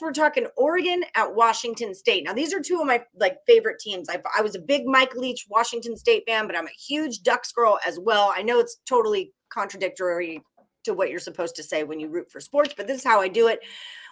We're talking Oregon at Washington State. Now, these are two of my like favorite teams. I, I was a big Mike Leach Washington State fan, but I'm a huge Ducks girl as well. I know it's totally contradictory to what you're supposed to say when you root for sports, but this is how I do it.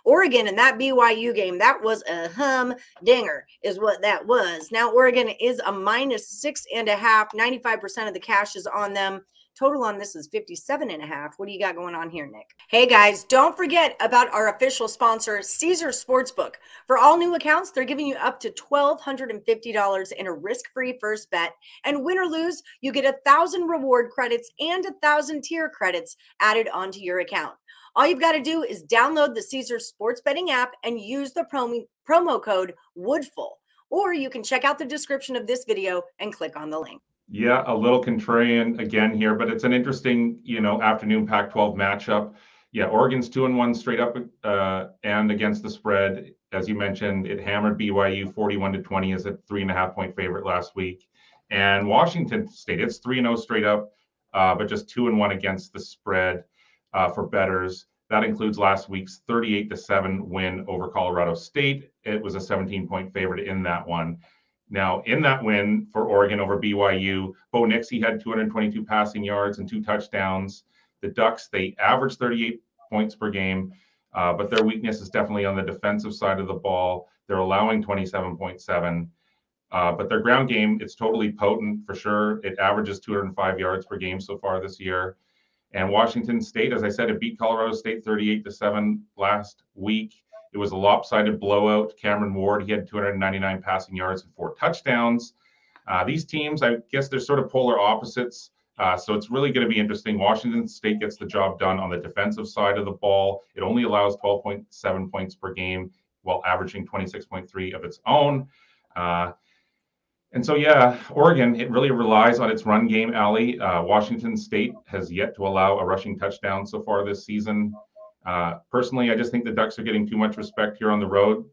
Oregon and that BYU game, that was a hum dinger, is what that was. Now, Oregon is a minus six and a half. 95% of the cash is on them. Total on this is 57 and a half. What do you got going on here, Nick? Hey guys, don't forget about our official sponsor, Caesar Sportsbook. For all new accounts, they're giving you up to $1,250 in a risk-free first bet. And win or lose, you get a thousand reward credits and a thousand tier credits added onto your account. All you've got to do is download the Caesar Sports Betting app and use the promo, promo code Woodful. Or you can check out the description of this video and click on the link. Yeah, a little contrarian again here, but it's an interesting, you know, afternoon Pac-12 matchup. Yeah, Oregon's two and one straight up uh, and against the spread. As you mentioned, it hammered BYU 41 to 20 as a three and a half point favorite last week. And Washington State, it's 3 and 0 straight up, uh, but just two and one against the spread uh, for betters. That includes last week's 38 to 7 win over Colorado State. It was a 17 point favorite in that one. Now, in that win for Oregon over BYU, Bo Nix, he had 222 passing yards and two touchdowns. The Ducks, they averaged 38 points per game, uh, but their weakness is definitely on the defensive side of the ball. They're allowing 27.7. Uh, but their ground game, it's totally potent for sure. It averages 205 yards per game so far this year. And Washington State, as I said, it beat Colorado State 38 to 7 last week. It was a lopsided blowout. Cameron Ward, he had 299 passing yards and four touchdowns. Uh, these teams, I guess they're sort of polar opposites. Uh, so it's really going to be interesting. Washington State gets the job done on the defensive side of the ball. It only allows 12.7 points per game while averaging 26.3 of its own. Uh, and so, yeah, Oregon, it really relies on its run game, Ali. Uh, Washington State has yet to allow a rushing touchdown so far this season. Uh, personally, I just think the Ducks are getting too much respect here on the road.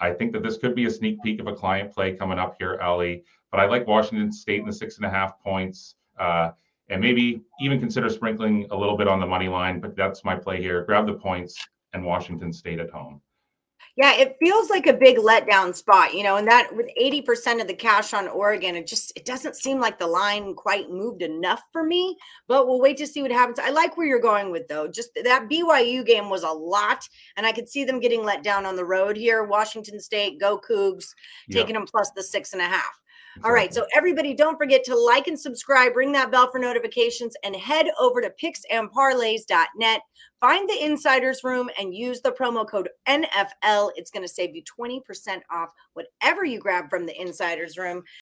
I think that this could be a sneak peek of a client play coming up here, Ali. But I like Washington State in the six and a half points, uh, and maybe even consider sprinkling a little bit on the money line. But that's my play here. Grab the points and Washington State at home. Yeah, it feels like a big letdown spot, you know, and that with 80% of the cash on Oregon, it just it doesn't seem like the line quite moved enough for me, but we'll wait to see what happens. I like where you're going with though. Just that BYU game was a lot and I could see them getting let down on the road here. Washington State, go Cougs, taking them plus the six and a half. All right. So everybody, don't forget to like and subscribe, ring that bell for notifications, and head over to picksandparlays.net. Find the insiders room and use the promo code NFL. It's going to save you 20% off whatever you grab from the insiders room.